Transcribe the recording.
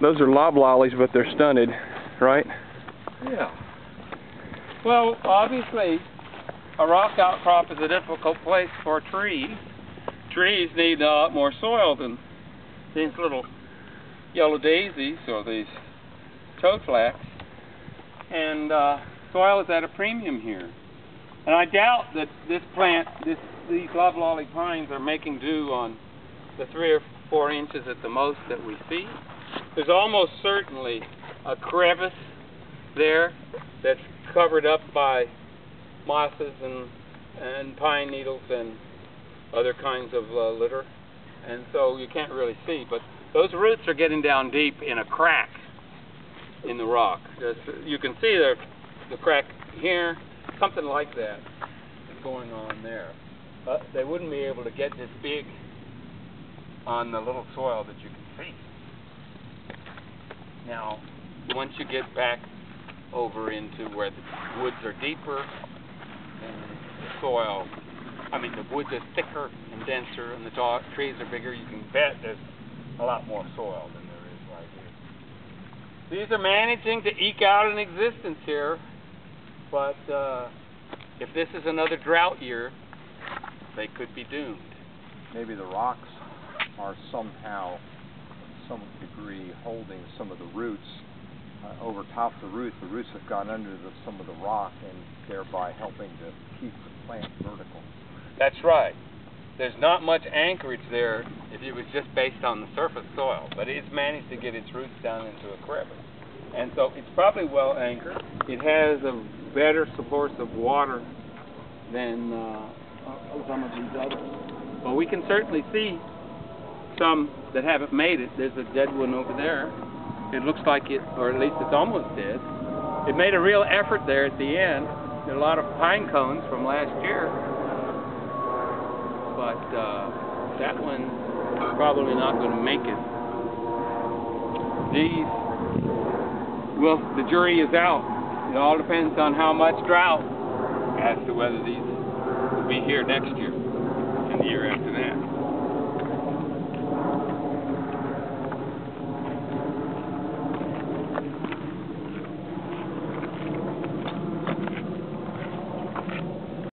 those are loblollies, but they're stunted, right? Yeah. Well, obviously, a rock outcrop is a difficult place for trees. Trees need a lot more soil than these little yellow daisies or these toadflax. And uh, soil is at a premium here. And I doubt that this plant, this, these loblolly pines are making do on the three or four inches at the most that we see. There's almost certainly a crevice there that's covered up by mosses and, and pine needles and other kinds of uh, litter. And so you can't really see, but those roots are getting down deep in a crack in the rock. You can see the, the crack here, something like that is going on there. But they wouldn't be able to get this big on the little soil that you can see. Now, once you get back over into where the woods are deeper and the soil, I mean the woods are thicker and denser and the trees are bigger, you can bet there's a lot more soil than there is right here. These are managing to eke out an existence here, but uh, if this is another drought year, they could be doomed. Maybe the rocks are somehow, some degree, holding some of the roots uh, over top the roots. The roots have gone under the, some of the rock and thereby helping to keep the plant vertical. That's right. There's not much anchorage there if it was just based on the surface soil, but it's managed to get its roots down into a crevice. And so it's probably well anchored. It has a better source of water than uh, some of these others. But we can certainly see some that haven't made it. There's a dead one over there. It looks like it, or at least it's almost dead. It made a real effort there at the end. There are a lot of pine cones from last year. But uh, that one's probably not going to make it. These, well, the jury is out. It all depends on how much drought as to whether these will be here next year and the year after that.